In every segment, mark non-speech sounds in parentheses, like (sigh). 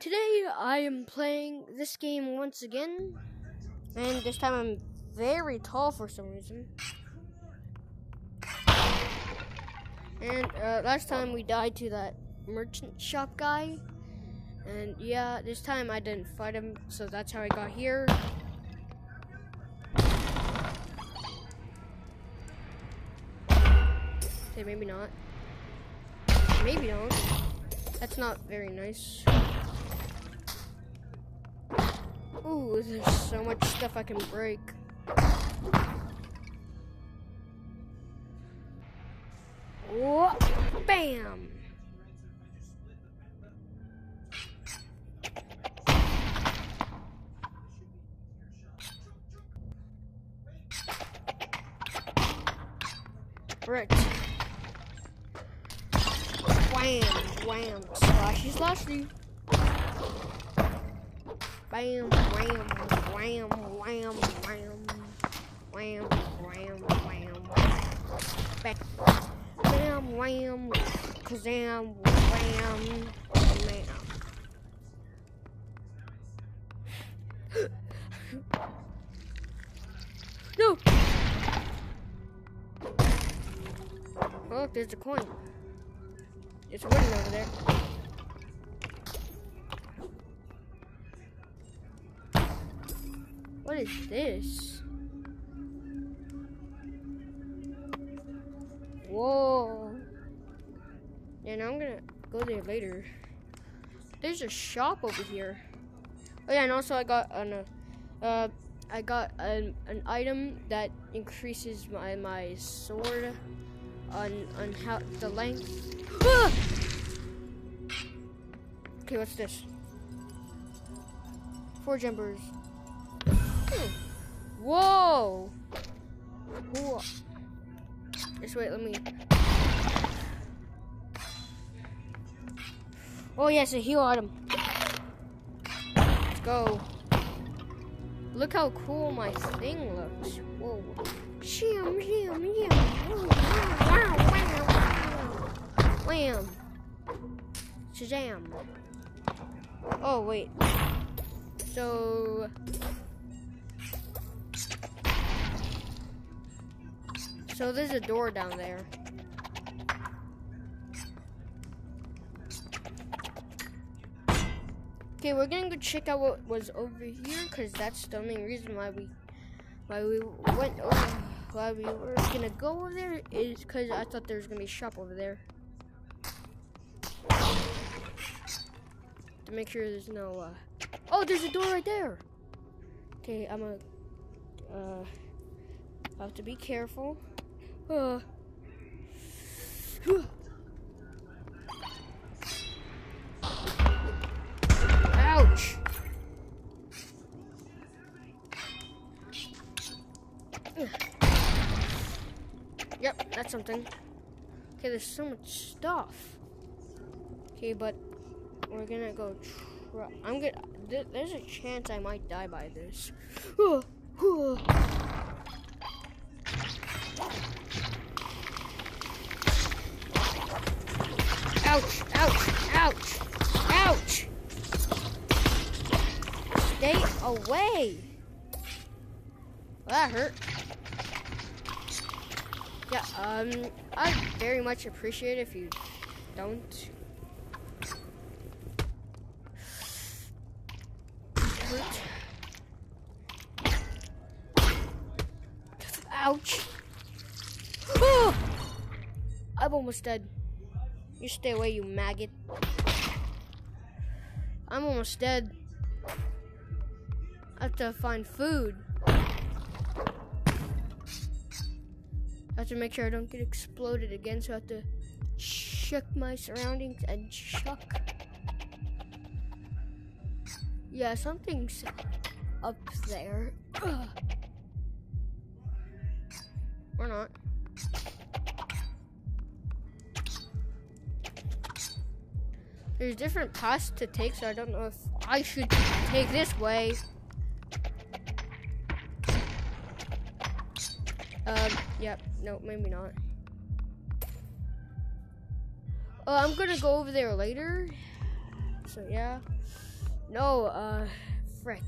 Today I am playing this game once again, and this time I'm very tall for some reason. And uh, last time we died to that merchant shop guy, and yeah, this time I didn't fight him, so that's how I got here. Okay, maybe not. Maybe don't. That's not very nice. Ooh, there's so much stuff I can break. Whoa, bam! Right. Wham, wham, slashy, slashy. Bam, wham, wham, wham, wham, wham, wham, wham. Back. Bam, wham, kazam, wham, bam. no! Oh, there's a coin. It's wooden over there. What is this? Whoa. And I'm gonna go there later. There's a shop over here. Oh yeah, and also I got an, uh, uh I got an, an item that increases my, my sword on on how the length. Ah! (gasps) Okay, what's this? Four jumpers. Whoa! Whoa! Just wait, let me. Oh yes, a heal item. Let's go. Look how cool my thing looks. Whoa. Shim, shim, shim. Wow, wow, wow. Wham. Shazam. Oh, wait. So. So there's a door down there. Okay, we're gonna go check out what was over here, cause that's the only reason why we why we went over why we were gonna go over there is because I thought there was gonna be a shop over there. To make sure there's no uh Oh there's a door right there. Okay, I'm gonna uh have to be careful. Uh Ouch! Yep, that's something. Okay, there's so much stuff. Okay, but we're gonna go. Try. I'm gonna. Th there's a chance I might die by this. Ouch! Ouch! Ouch! Ouch! Stay away! Well, that hurt. Yeah, um, I'd very much appreciate if you don't. Ouch! Oh! I'm almost dead. You stay away, you maggot. I'm almost dead. I have to find food. I have to make sure I don't get exploded again, so I have to check my surroundings and chuck. Yeah, something's up there. Ugh. Or not. There's different paths to take, so I don't know if I should take this way. Um, yep, no, maybe not. Uh, I'm gonna go over there later. So yeah. No, uh, frick.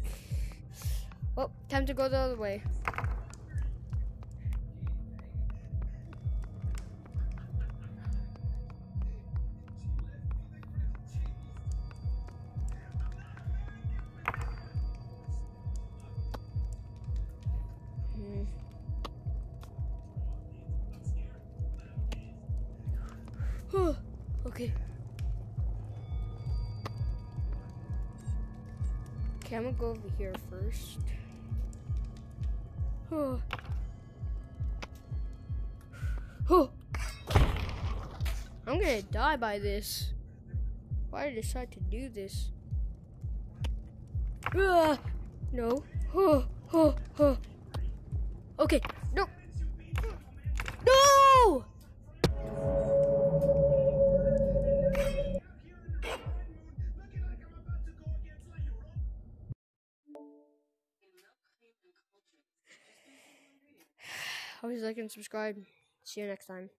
Well, time to go the other way. Okay. Okay, I'm gonna go over here first. I'm gonna die by this. Why did I decide to do this? Uh, no. Okay, Always like and subscribe. See you next time.